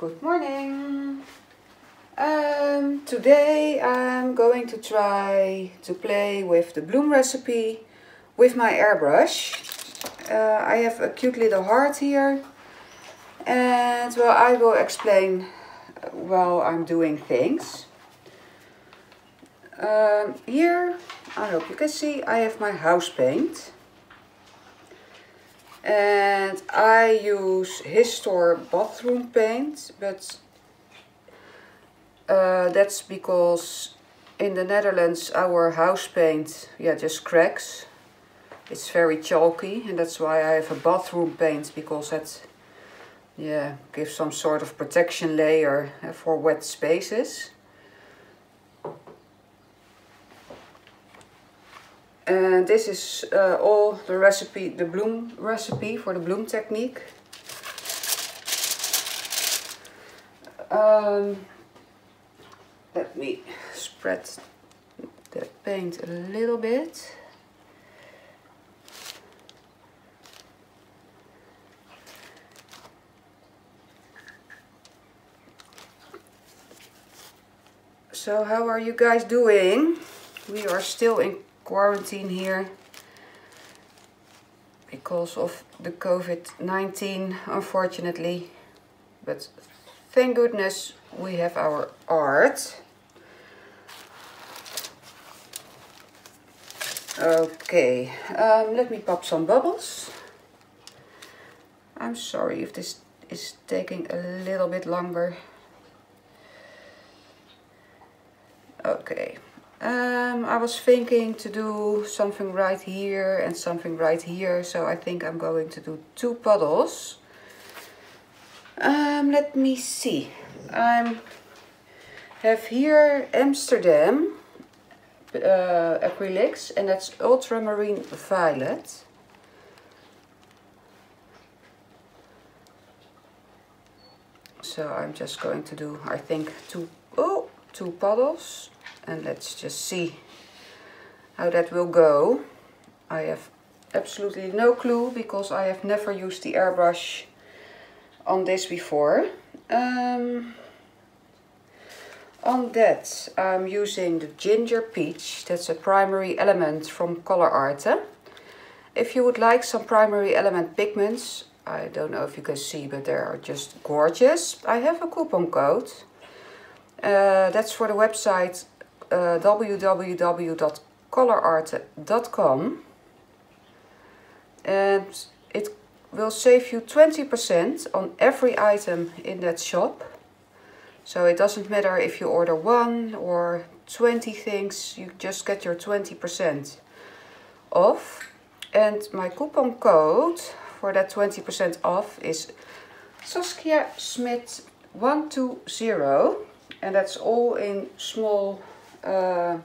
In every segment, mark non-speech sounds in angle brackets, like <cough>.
Good morning. Um, today I'm going to try to play with the bloom recipe with my airbrush. Uh, I have a cute little heart here and well I will explain while I'm doing things. Um, here, I hope you can see, I have my house paint. And I use Histor bathroom paint, but uh, that's because in the Netherlands our house paint yeah, just cracks. It's very chalky and that's why I have a bathroom paint because that yeah, gives some sort of protection layer uh, for wet spaces. And this is uh, all the recipe, the bloom recipe for the bloom technique. Um, let me spread the paint a little bit. So how are you guys doing? We are still in quarantine here because of the COVID-19 unfortunately. But thank goodness we have our art. Okay um, let me pop some bubbles. I'm sorry if this is taking a little bit longer. Okay um, I was thinking to do something right here and something right here, so I think I'm going to do two puddles. Um, let me see. I have here Amsterdam uh, acrylics and that's ultramarine violet. So I'm just going to do, I think, two, oh, two puddles and let's just see how that will go. I have absolutely no clue because I have never used the airbrush on this before. Um, on that I'm using the Ginger Peach, that's a primary element from Colour Arte. If you would like some primary element pigments, I don't know if you can see but they are just gorgeous. I have a coupon code. Uh, that's for the website uh, www.colourarte.com and it will save you 20% on every item in that shop. So it doesn't matter if you order one or 20 things, you just get your 20% off. And my coupon code for that 20% off is Saskia Smit 120 and that's all in small uh,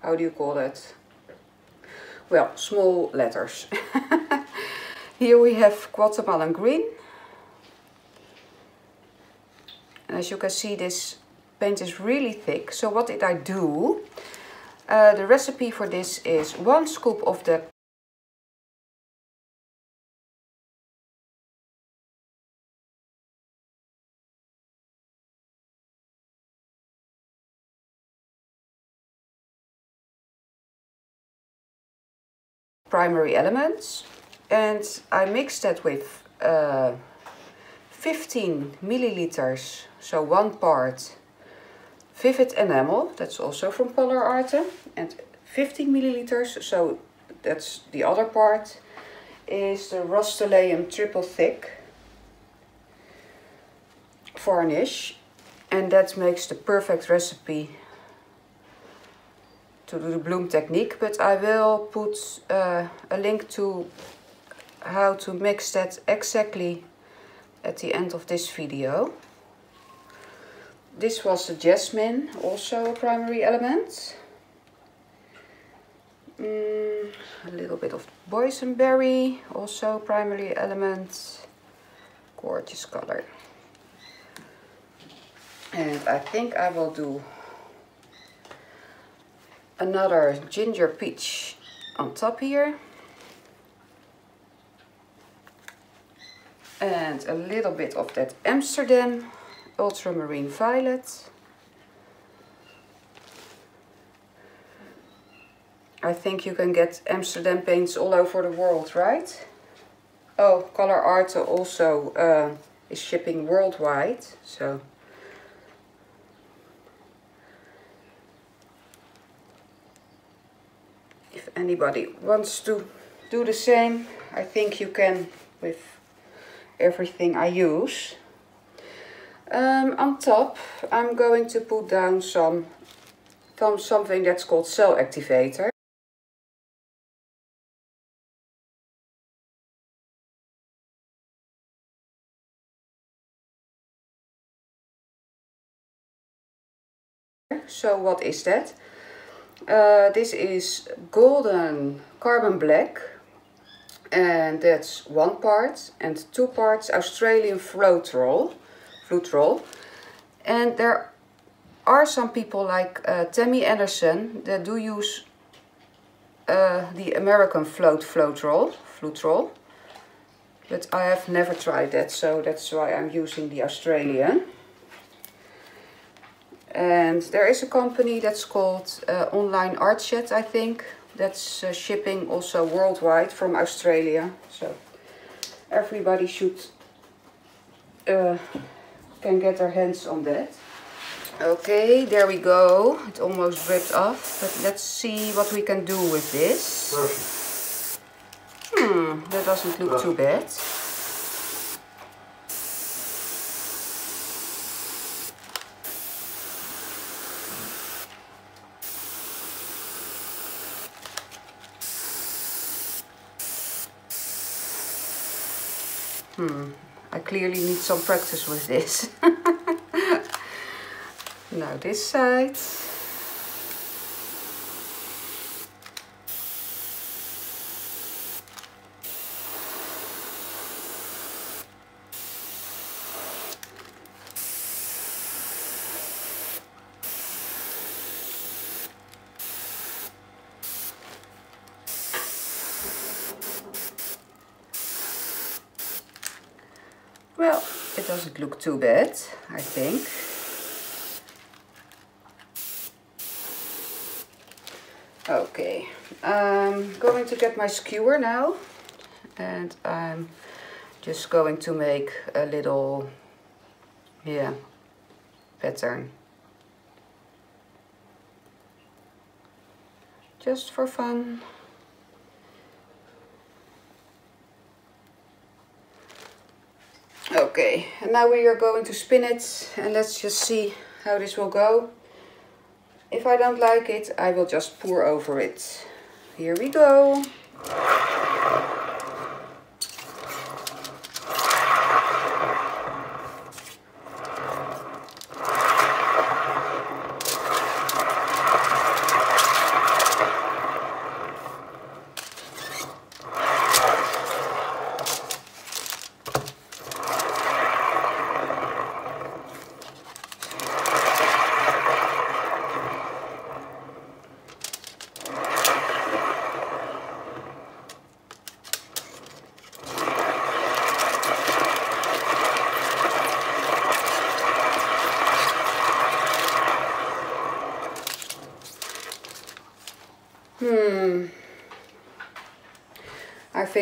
how do you call that? Well, small letters. <laughs> Here we have Guatemalan green. And as you can see, this paint is really thick. So what did I do? Uh, the recipe for this is one scoop of the primary elements and I mixed that with uh, 15 milliliters, so one part Vivid Enamel, that's also from Colour Arte, and 15 milliliters, so that's the other part, is the Rust-Oleum Triple Thick varnish and that makes the perfect recipe to do the bloom technique, but I will put uh, a link to how to mix that exactly at the end of this video. This was the jasmine, also a primary element. Mm, a little bit of boysenberry, also primary element. Gorgeous color. And I think I will do another ginger peach on top here. And a little bit of that Amsterdam Ultramarine Violet. I think you can get Amsterdam paints all over the world, right? Oh, Colour Arte also uh, is shipping worldwide, so... If anybody wants to do the same, I think you can with everything I use. Um, on top, I'm going to put down some, some something that's called cell activator. So what is that? Uh, this is golden carbon black and that's one part and two parts Australian Floetrol, Floetrol. And there are some people like uh, Tammy Anderson that do use uh, the American float Floetrol, Floetrol. But I have never tried that, so that's why I'm using the Australian. And there is a company that's called uh, Online Artshed, I think. That's uh, shipping also worldwide from Australia. So everybody should uh, can get their hands on that. Okay, there we go. It almost dripped off. But let's see what we can do with this. Perfect. Hmm, that doesn't look too bad. Hmm, I clearly need some practice with this. <laughs> now this side. Well, it doesn't look too bad, I think. Okay, I'm going to get my skewer now and I'm just going to make a little, yeah, pattern. Just for fun. Okay, and now we are going to spin it and let's just see how this will go. If I don't like it, I will just pour over it. Here we go.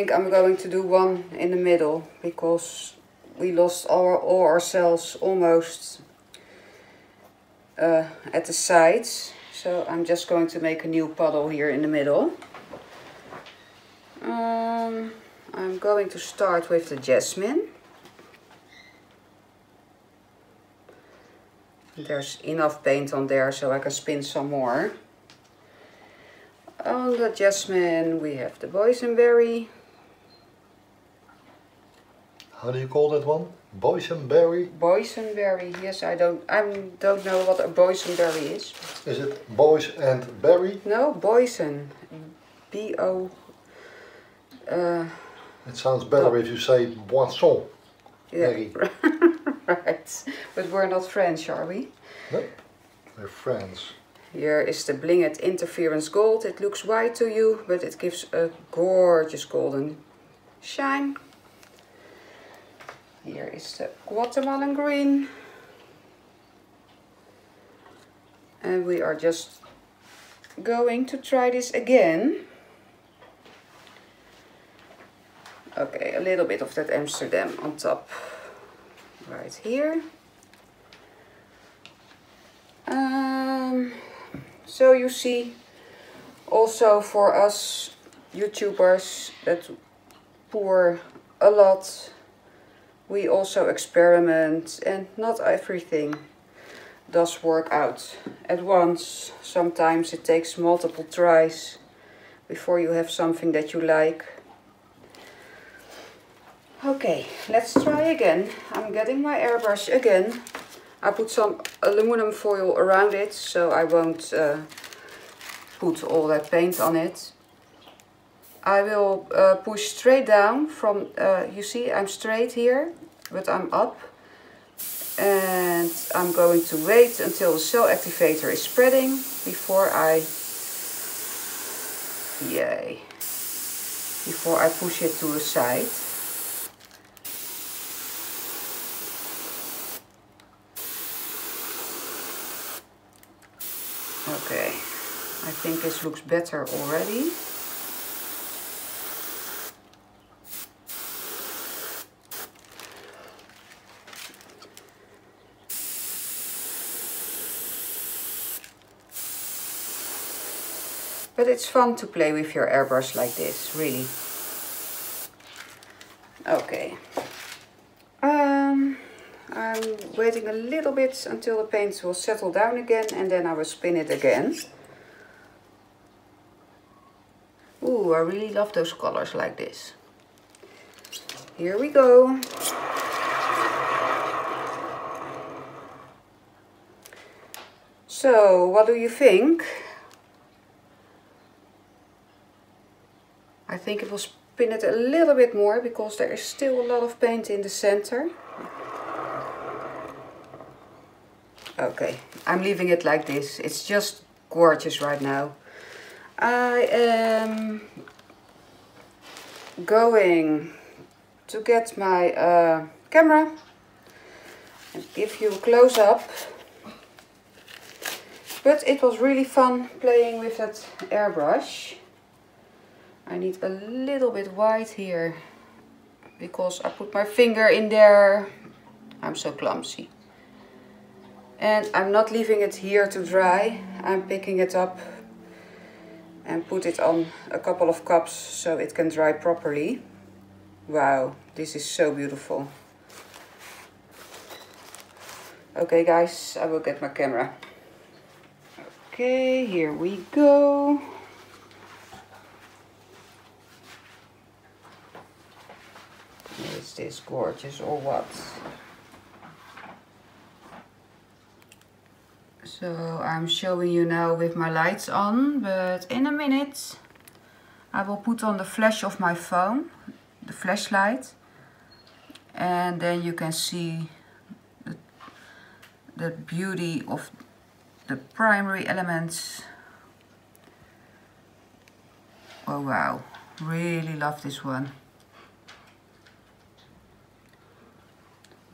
Think I'm going to do one in the middle because we lost all, all our cells almost uh, at the sides. So I'm just going to make a new puddle here in the middle. Um, I'm going to start with the jasmine. There's enough paint on there so I can spin some more. On the jasmine we have the boysenberry. How do you call that one? Boysenberry? Boysenberry, yes, I don't I don't know what a boysenberry is. Is it boys and berry? No, boysen. B O. Uh, It sounds better if you say boisson. yeah. Berry. <laughs> right, but we're not French, are we? No, we're friends. Here is the Bling It Interference Gold. It looks white to you, but it gives a gorgeous golden shine. Here is the Guatemalan green. And we are just going to try this again. Okay, a little bit of that Amsterdam on top. Right here. Um, so you see, also for us YouTubers that pour a lot, we also experiment and not everything does work out at once. Sometimes it takes multiple tries before you have something that you like. Okay, let's try again. I'm getting my airbrush again. I put some aluminum foil around it so I won't uh, put all that paint on it. I will uh, push straight down from, uh, you see I'm straight here, but I'm up. And I'm going to wait until the cell activator is spreading before I yay before I push it to the side. Okay I think this looks better already But it's fun to play with your airbrush like this, really. Okay. Um, I'm waiting a little bit until the paint will settle down again and then I will spin it again. Ooh, I really love those colors like this. Here we go. So, what do you think? Think it will spin it a little bit more because there is still a lot of paint in the center. Okay, I'm leaving it like this. It's just gorgeous right now. I am going to get my uh, camera and give you a close-up. But it was really fun playing with that airbrush. I need a little bit white here because I put my finger in there. I'm so clumsy. And I'm not leaving it here to dry. I'm picking it up and put it on a couple of cups so it can dry properly. Wow, this is so beautiful. Okay guys, I will get my camera. Okay, here we go. Is this gorgeous or what? So I'm showing you now with my lights on, but in a minute I will put on the flash of my phone, the flashlight, and then you can see the, the beauty of the primary elements. Oh wow, really love this one.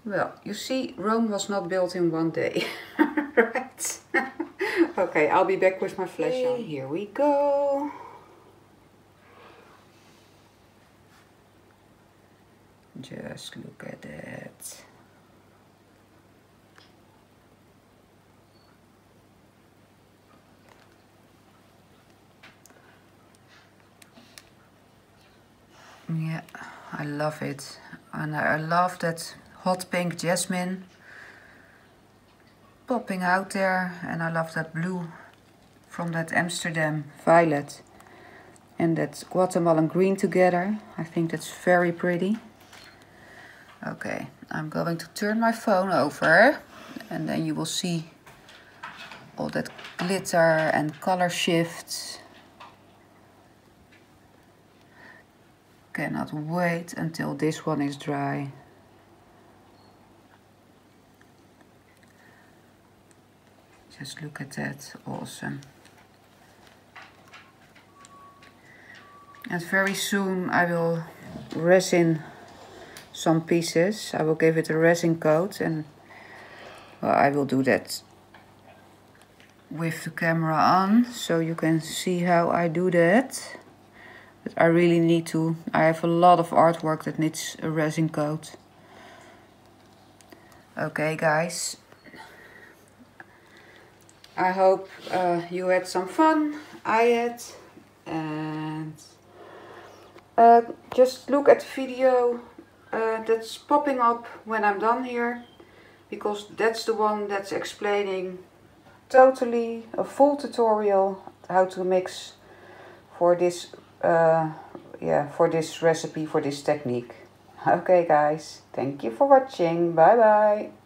Well, you see, Rome was not built in one day, <laughs> right? <laughs> okay, I'll be back with my flash on. Here we go. Just look at that. Yeah, I love it. And I love that hot pink jasmine popping out there and I love that blue from that Amsterdam violet and that Guatemalan green together. I think that's very pretty. Okay, I'm going to turn my phone over and then you will see all that glitter and color shifts. Cannot wait until this one is dry. Just look at that, awesome. And very soon I will resin some pieces. I will give it a resin coat and well, I will do that with the camera on so you can see how I do that. But I really need to, I have a lot of artwork that needs a resin coat. Okay guys, I hope uh, you had some fun, I had, and uh, just look at the video uh, that's popping up when I'm done here, because that's the one that's explaining totally a full tutorial how to mix for this uh, yeah for this recipe for this technique. <laughs> Okay guys. Thank you for watching. Bye bye